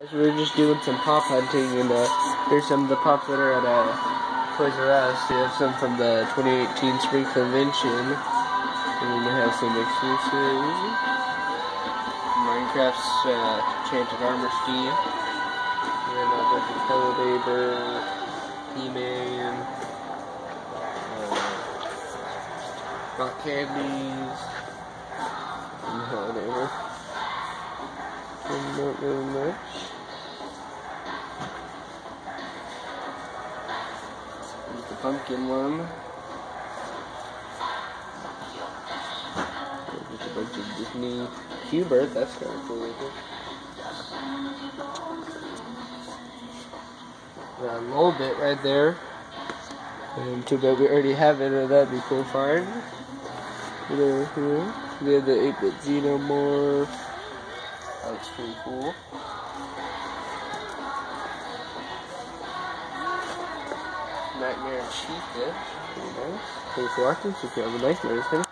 We were just doing some pop hunting, and uh, here's some of the pops that are at uh, Toys R Us. We have some from the 2018 Spring Convention, and then we have some exclusives. Minecraft's uh, Enchanted Armor Steve, and then a bunch of Teledaber, He-Man, uh, rock candies, and whatever. Not much. There's the pumpkin one. There's a bunch of Disney Hubert, that's kind of cool. Got a little bit right there. And too bad we already have it, or that'd be cool find. There, here. We have the 8-bit Xenomorph. Nightmare Chica. Pretty nice. Thanks for watching. Have a nice night,